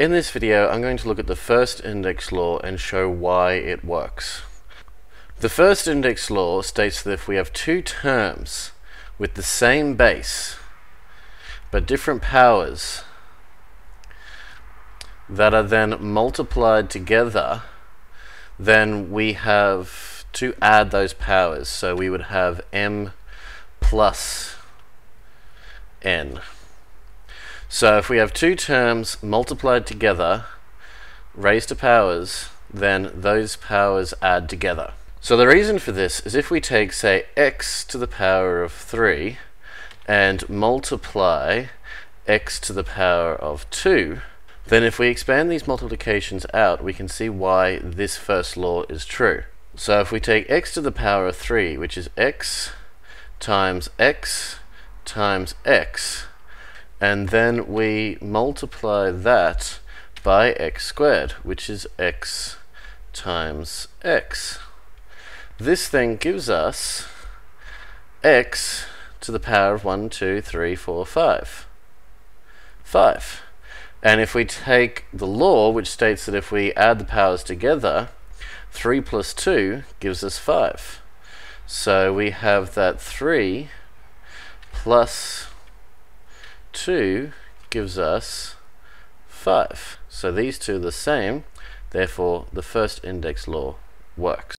In this video, I'm going to look at the first index law and show why it works. The first index law states that if we have two terms with the same base, but different powers, that are then multiplied together, then we have to add those powers. So we would have m plus n. So if we have two terms multiplied together, raised to powers, then those powers add together. So the reason for this is if we take, say, x to the power of 3 and multiply x to the power of 2, then if we expand these multiplications out, we can see why this first law is true. So if we take x to the power of 3, which is x times x times x, and then we multiply that by x squared, which is x times x. This then gives us x to the power of 1, 2, 3, 4, 5. 5. And if we take the law, which states that if we add the powers together, 3 plus 2 gives us 5. So we have that 3 plus 2 gives us 5. So these two are the same, therefore the first index law works.